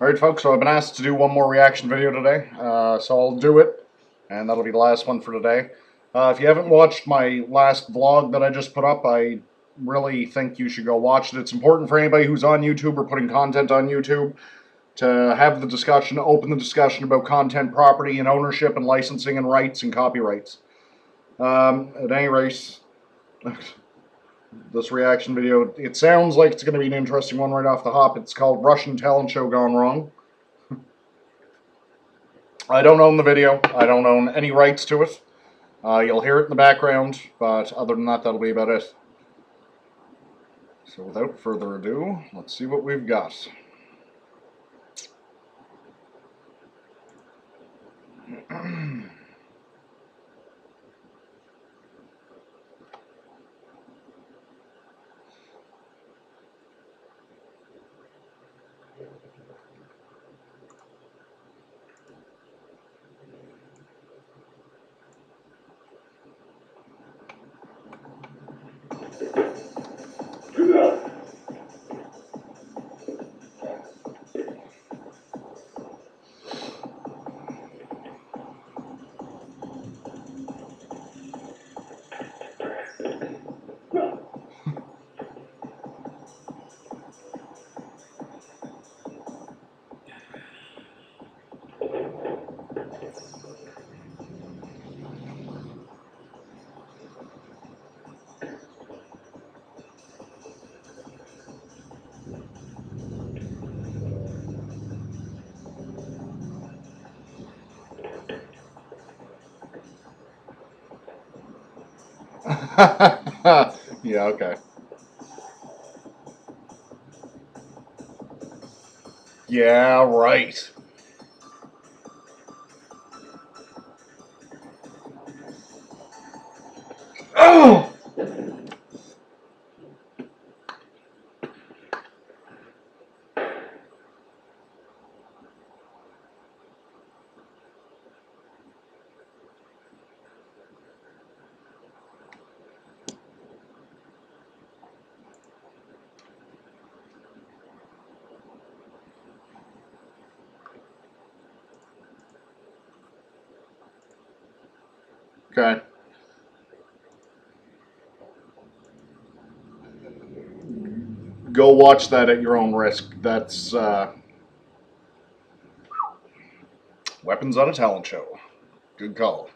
Alright folks, so I've been asked to do one more reaction video today, uh, so I'll do it, and that'll be the last one for today. Uh, if you haven't watched my last vlog that I just put up, I really think you should go watch it. It's important for anybody who's on YouTube or putting content on YouTube to have the discussion, open the discussion about content property and ownership and licensing and rights and copyrights. Um, at any rate, this reaction video, it sounds like it's going to be an interesting one right off the hop. It's called Russian Talent Show Gone Wrong. I don't own the video. I don't own any rights to it. Uh, you'll hear it in the background, but other than that, that'll be about it. So without further ado, let's see what we've got. yeah, okay. Yeah, right. Oh! Okay. Go watch that at your own risk. That's uh, Weapons on a Talent Show. Good call.